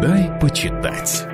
Дай почитать.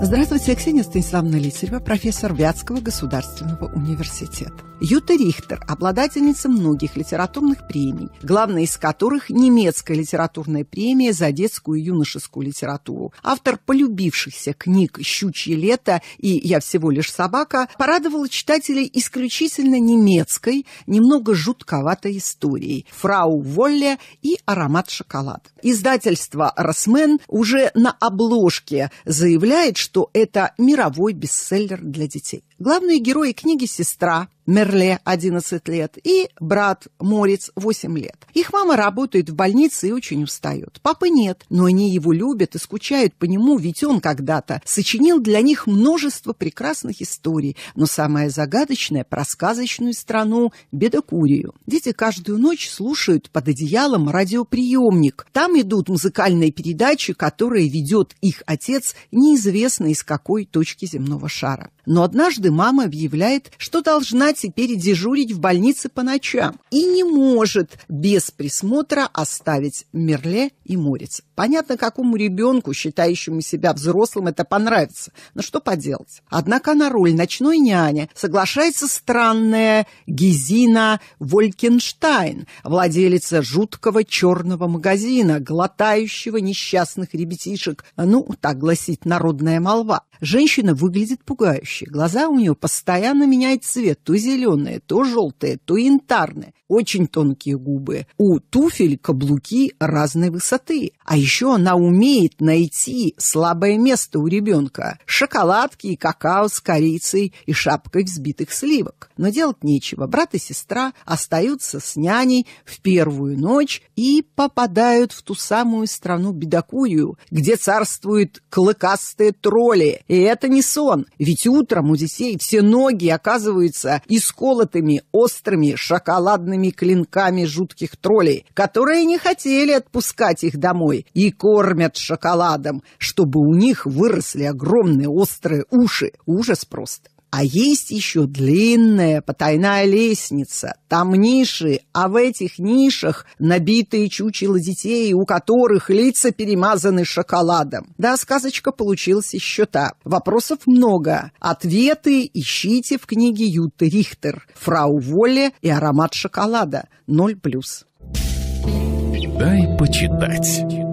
Здравствуйте, Ксения Станиславовна Лисарева, профессор Вятского государственного университета. Юта Рихтер, обладательница многих литературных премий, главная из которых немецкая литературная премия за детскую и юношескую литературу. Автор полюбившихся книг «Щучье лето» и «Я всего лишь собака» порадовала читателей исключительно немецкой, немного жутковатой историей «Фрау Волле» и «Аромат шоколада». Издательство «Росмен» уже на обложке заявляет, что это мировой бестселлер для детей. Главные герои книги «Сестра», Мерле 11 лет и брат Морец 8 лет. Их мама работает в больнице и очень устает. Папы нет, но они его любят и скучают по нему, ведь он когда-то сочинил для них множество прекрасных историй, но самое загадочное про сказочную страну Бедокурию. Дети каждую ночь слушают под одеялом радиоприемник. Там идут музыкальные передачи, которые ведет их отец неизвестно из какой точки земного шара. Но однажды мама объявляет, что должна теперь дежурить в больнице по ночам и не может без присмотра оставить Мерле и Морец. Понятно, какому ребенку, считающему себя взрослым, это понравится. Но что поделать? Однако на роль ночной няни соглашается странная Гизина Волькенштайн, владелица жуткого черного магазина, глотающего несчастных ребятишек. Ну, так гласит народная молва. Женщина выглядит пугающе. Глаза у нее постоянно меняют цвет. То зеленые, то желтые, то янтарные. Очень тонкие губы. У туфель каблуки разной высоты. А еще она умеет найти слабое место у ребенка. Шоколадки и какао с корицей и шапкой взбитых сливок. Но делать нечего. Брат и сестра остаются с няней в первую ночь и попадают в ту самую страну Бедокурию, где царствуют клыкастые тролли. И это не сон, ведь утром у детей все ноги оказываются исколотыми острыми шоколадными клинками жутких троллей, которые не хотели отпускать их домой и кормят шоколадом, чтобы у них выросли огромные острые уши. Ужас просто. А есть еще длинная потайная лестница. Там ниши, а в этих нишах набитые чучела детей, у которых лица перемазаны шоколадом. Да, сказочка получилась еще та. Вопросов много. Ответы ищите в книге Юты Рихтер «Фрау Волле и аромат шоколада. 0+. Дай почитать.